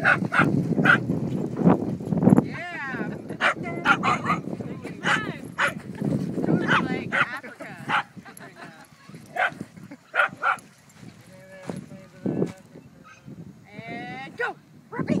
go! Ruby!